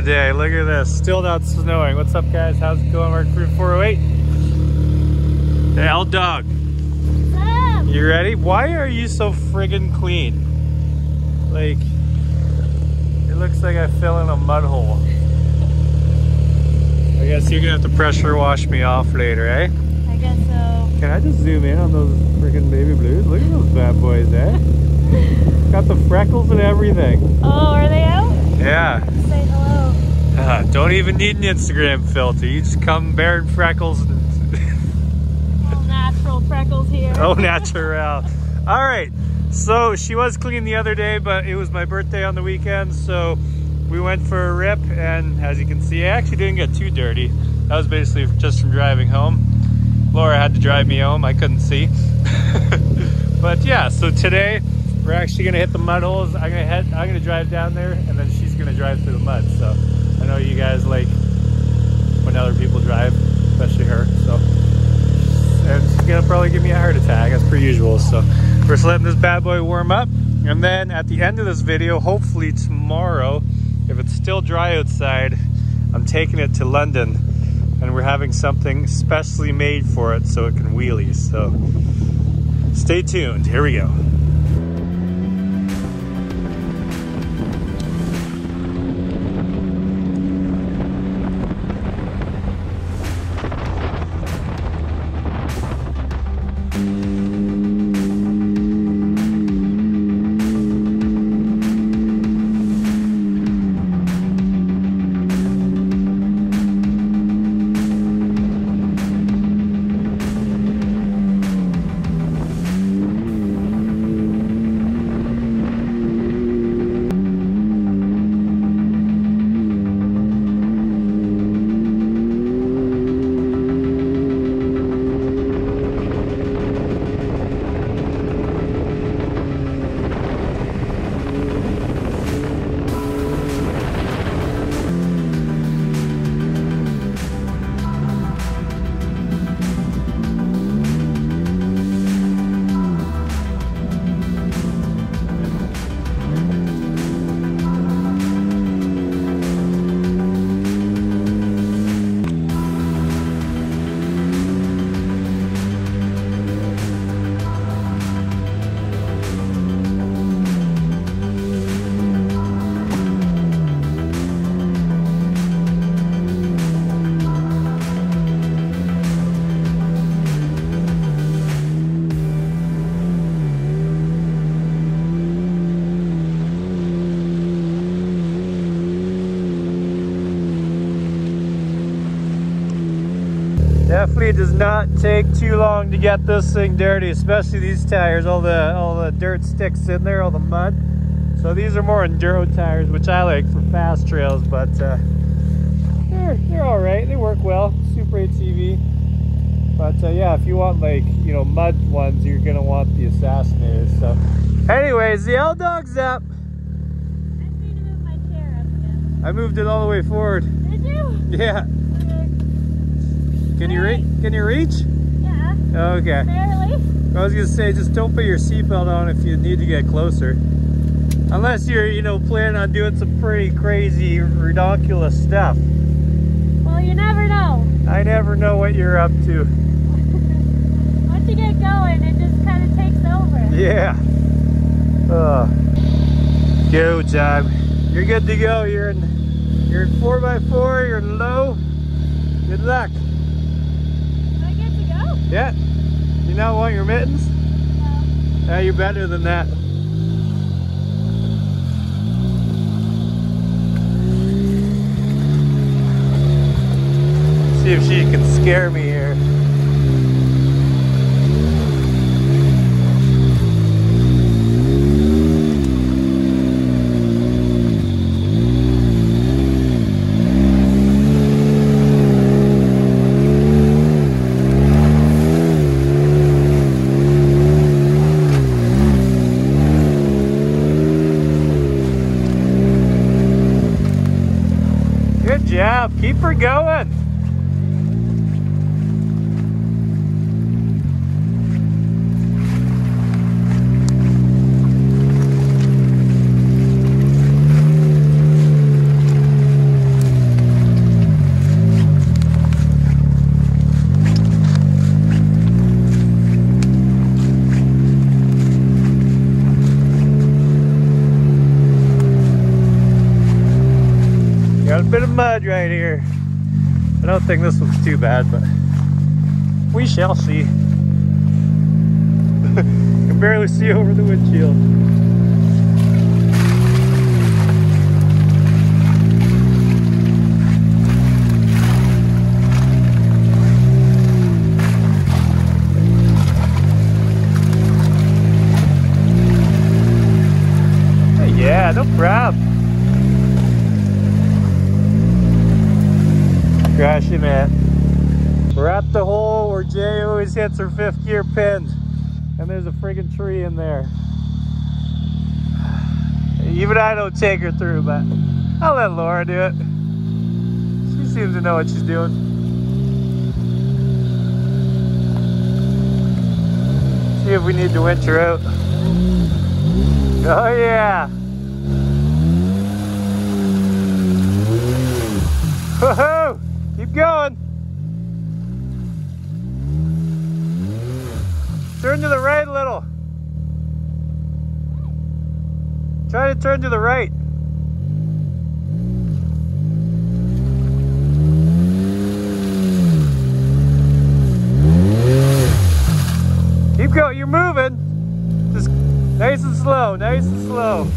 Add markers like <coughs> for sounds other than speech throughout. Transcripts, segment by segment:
today. Look at this, still not snowing. What's up guys, how's it going? Mark Crew 408. The L Dog. You ready? Why are you so friggin' clean? Like, it looks like I fell in a mud hole. I guess you're gonna have to pressure wash me off later, eh? I guess so. Can I just zoom in on those freaking baby blues? Look at those bad boys, eh? <laughs> Got the freckles and everything. Oh, are they out? Yeah. Say hello. Uh, don't even need an Instagram filter. You just come bearing freckles. And All natural freckles here. <laughs> oh, natural. All right. So she was clean the other day, but it was my birthday on the weekend. So we went for a rip. And as you can see, I actually didn't get too dirty. That was basically just from driving home. Laura had to drive me home. I couldn't see. <laughs> but yeah, so today we're actually gonna hit the mud holes. I'm gonna head, I'm gonna drive down there and then she's gonna drive through the mud. So I know you guys like when other people drive, especially her. So and she's gonna probably give me a heart attack as per usual. So we're just letting this bad boy warm up. And then at the end of this video, hopefully tomorrow, if it's still dry outside, I'm taking it to London and we're having something specially made for it so it can wheelie. So stay tuned. Here we go. Definitely does not take too long to get this thing dirty, especially these tires. All the all the dirt sticks in there, all the mud. So these are more enduro tires, which I like for fast trails, but uh, they're they're all right. They work well. Super ATV. But uh, yeah, if you want like you know mud ones, you're gonna want the Assassinators. So, anyways, the L Dog's up. I just to move my chair up again. I moved it all the way forward. Did you? Yeah. Can you reach? Can you reach? Yeah, Okay. barely. I was gonna say, just don't put your seatbelt on if you need to get closer. Unless you're, you know, planning on doing some pretty crazy, ridiculous stuff. Well, you never know. I never know what you're up to. <laughs> Once you get going, it just kind of takes over. Yeah. Uh, go, John. You're good to go. You're in, you're in 4x4, you're in low. Good luck. Do I get to go? Yeah. You not want your mittens? No. Yeah, you're better than that. See if she can scare me here. Good job. Got a bit of mud right here. I don't think this one's too bad, but we shall see. <laughs> can barely see over the windshield. Yeah, no problem. Crashing it. We're at the hole where Jay always hits her fifth gear pin. And there's a friggin' tree in there. Even I don't take her through, but I'll let Laura do it. She seems to know what she's doing. See if we need to winch her out. Oh yeah. Woohoo! Going. Turn to the right a little. Try to turn to the right. Keep going, you're moving. Just nice and slow, nice and slow.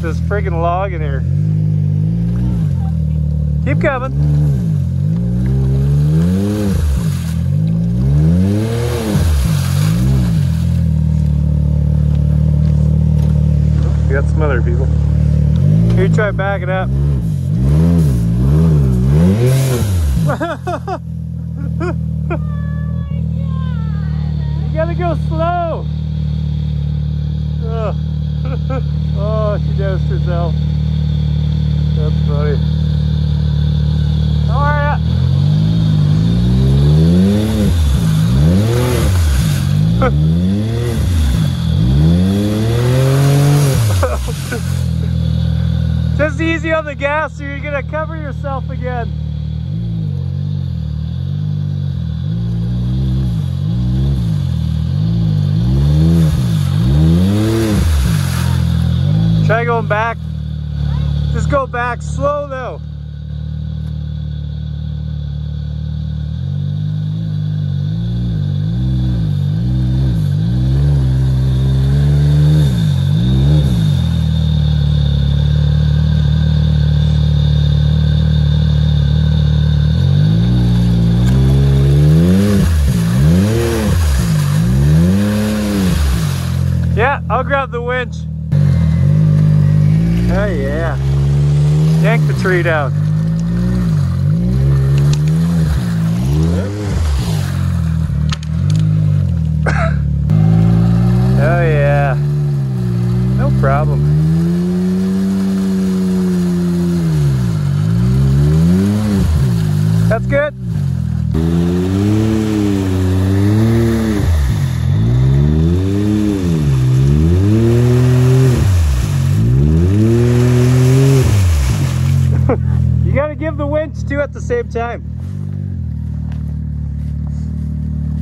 This friggin' log in here. Keep coming. Got some other people. Here, try backing up. <laughs> you gotta go slow. <laughs> Oh, she doused herself. That's funny. How are ya? <laughs> Just easy on the gas or you're gonna cover yourself again. Try going back. Just go back slow though. Yeah, I'll grab the winch. Oh yeah. Yank the tree down. <coughs> oh yeah. No problem. That's good. You gotta give the winch too at the same time.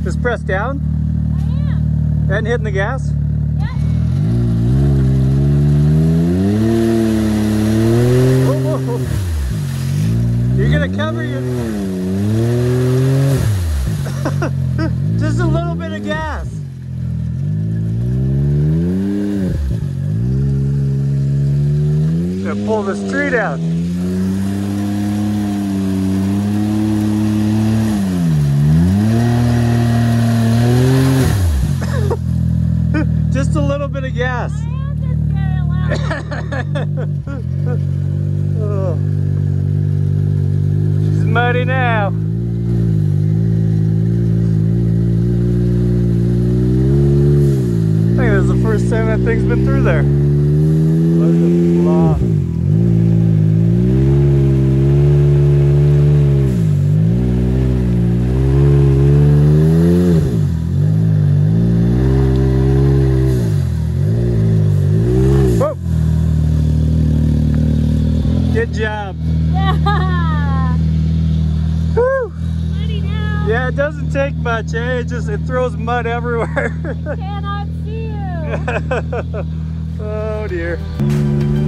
Just press down I am. and hitting the gas. Yep. Whoa, whoa, whoa. You're gonna cover your. <laughs> Just a little bit of gas. Gonna pull this tree down. Just a little bit of gas. I am just getting loud. She's muddy now. I think this is the first time that thing's been through there. Look at the law. Whoa. Good job. Yeah. Woo. Muddy now. Yeah, it doesn't take much? It just it throws mud everywhere. <laughs> Cannot see you. <laughs> oh dear.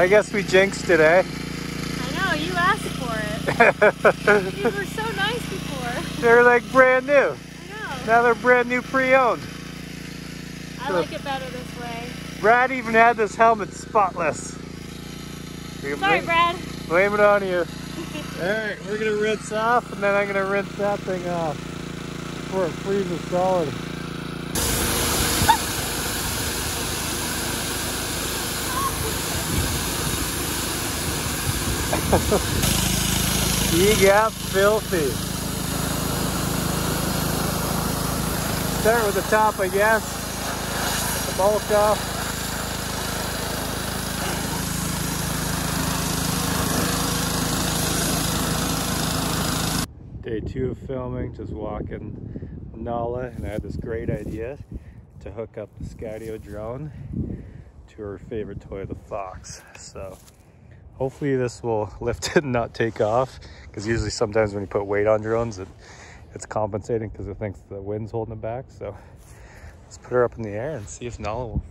I guess we jinxed it, eh? I know, you asked for it. You were so nice before. <laughs> They're like brand new. I know. Now they're brand new pre-owned. I like it better this way. Brad even had this helmet spotless. Sorry, blame, Brad. blame it on you. <laughs> Alright, we're gonna rinse off and then I'm gonna rinse that thing off before it freezes solid. <laughs> You got filthy. Start with the top, I guess. The bulk off. Day two of filming, just walking Nala, and I had this great idea to hook up the Skydio drone to her favorite toy, the Fox. So hopefully this will <laughs> lift it and not take off, because usually sometimes when you put weight on drones, it, it's compensating because it thinks the wind's holding it back. So let's put her up in the air and see if Nala will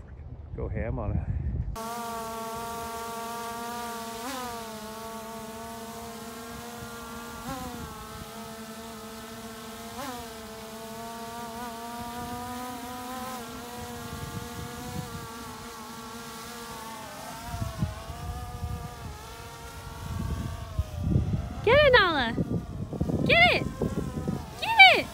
go ham on it. Get it, Nala. Get it. Get it.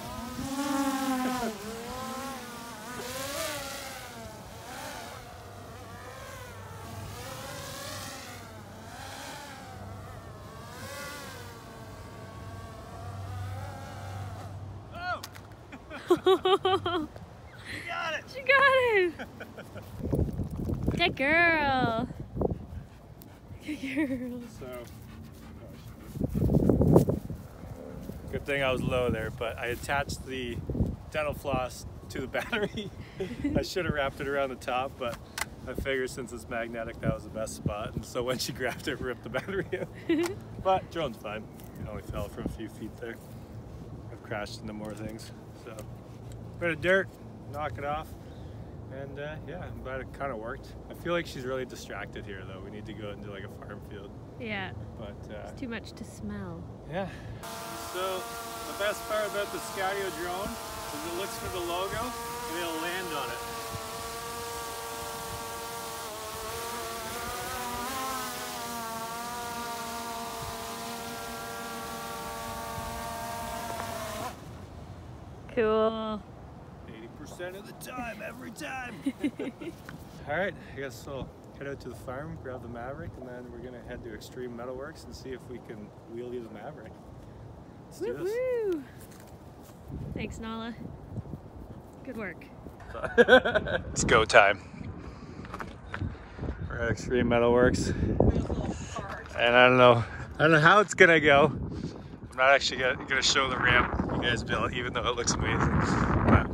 Got <laughs> it. She got it. Good girl. Good girl. So, good thing I was low there, but I attached the dental floss to the <laughs> battery. I <laughs> should have wrapped it around the top, but I figured since it's magnetic, that was the best spot. And so when she grabbed it, ripped the battery out. but drone's fine. It only fell from a few feet there. I've crashed into more things. Bit of dirt, knock it off. And uh, yeah, I'm glad it kind of worked. I feel like she's really distracted here though. We need to go into like a farm field. Yeah, But uh, it's too much to smell. yeah. So the best part about the Skydio drone is it looks for the logo and it'll land on it. Cool. 80% of the time, every time. <laughs> All right, I guess we'll head out to the farm, grab the Maverick, and then we're gonna head to Xtreme Metal Worx and see if we can wheelie the Maverick. Let's do this. Woo-woo. Thanks, Nala. Good work. <laughs> it's go time. We're at Xtreme Metal Worx. And I don't know, I don't know how it's gonna go. I'm not actually gonna, gonna show the ramp you guys built, even though it looks amazing. But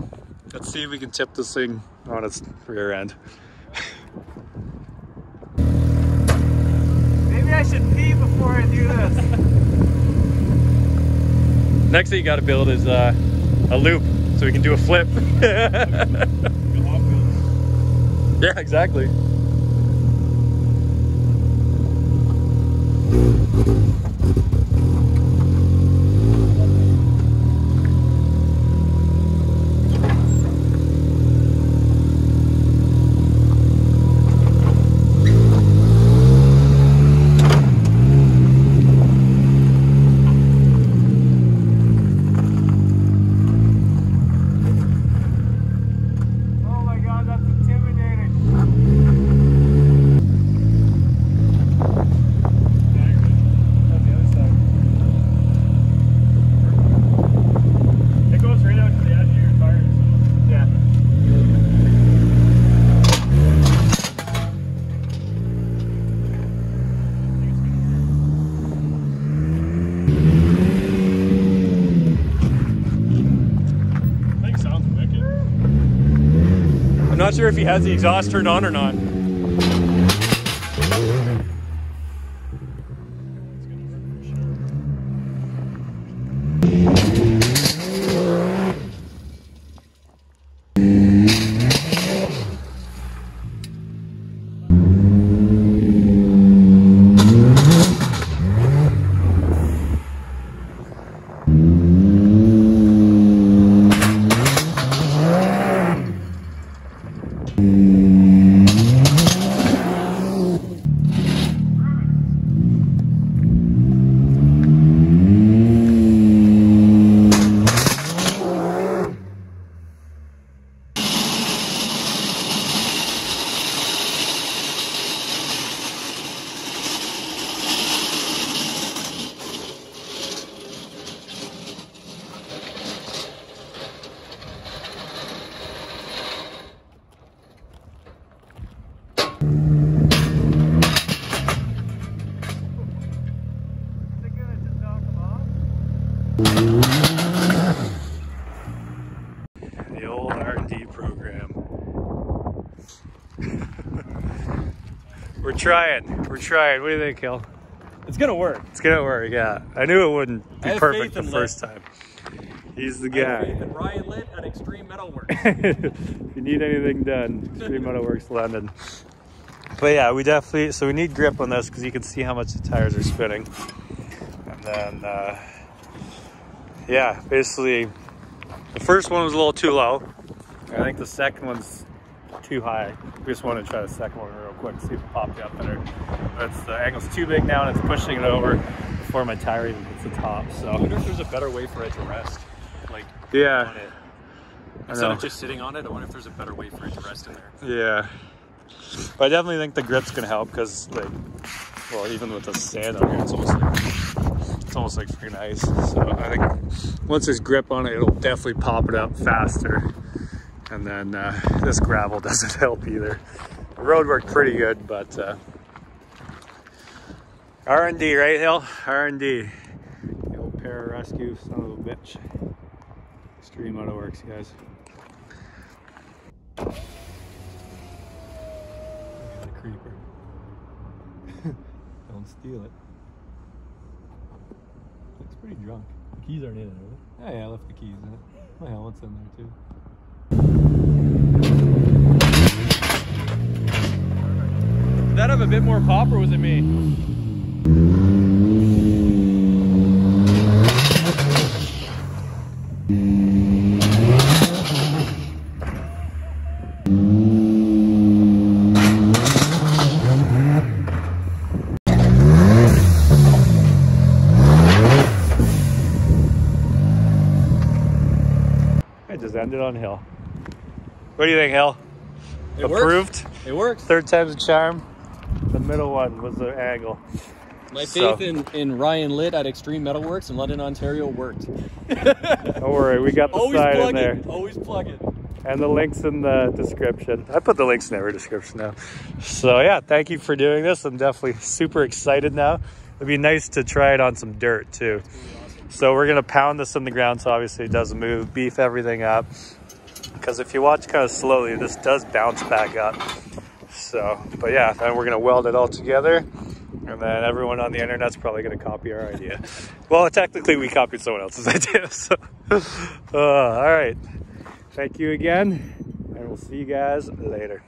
let's see if we can tip this thing on its rear end. Maybe I should pee before I do this. Next thing you gotta build is uh, a loop so we can do a flip. <laughs> yeah, exactly. Oh my god, that's intimidating. It goes right out to the edge of your tires. Yeah. Thing sounds wicked. I'm not sure if he has the exhaust turned on or not. The old R&D program. We're trying. We're trying. What do you think, Hill? It's gonna work. It's gonna work, yeah. I knew it wouldn't be perfect the first time. He's the I have faith guy. Ryan Lit at Xtreme Metal Worx. <laughs> if you need anything done, Xtreme Metal Worx London. But yeah, we definitely, so we need grip on this because you can see how much the tires are spinning. And then, uh, yeah, basically, the first one was a little too low. I think the second one's too high. We just want to try the second one real quick, see if it popped out better. But the angle's too big now and it's pushing it over before my tire even hits the top. So I wonder if there's a better way for it to rest, like yeah. on it. Instead of just sitting on it, I wonder if there's a better way for it to rest in there. Yeah. But I definitely think the grip's gonna help because, like, well, even with the sand on here, it's almost like it's almost like freaking ice. So I think once there's grip on it, it'll definitely pop it up faster. And then uh, this gravel <laughs> doesn't help either. The road worked pretty good, but uh, R&D, right, Hill? R&D. The old para rescue, son of a bitch. Extreme Auto Works, guys. Look at the creeper. <laughs> Don't steal it. Looks pretty drunk. The keys aren't in it, are Oh yeah, I left the keys in it. My helmet's in there too. Did that have a bit more pop or was it me? I just ended on Hill. What do you think, Hill? It works. Approved? It works. Third time's a charm. The middle one was the angle. My So- faith in, in Ryan Litt at Xtreme Metal Worx in London, Ontario worked. <laughs> Don't worry, we got the Always sign in there. it. Always plug it. And the links in the description. I put the links in every description now. So yeah, thank you for doing this. I'm definitely super excited now. It'd be nice to try it on some dirt too. So we're gonna pound this in the ground so obviously it doesn't move, beef everything up. Because if you watch kind of slowly, this does bounce back up. So, but yeah, then we're gonna weld it all together. And then everyone on the internet's probably gonna copy our idea. Well, technically we copied someone else's <laughs> idea, so. Uh, all right. Thank you again, and we'll see you guys later.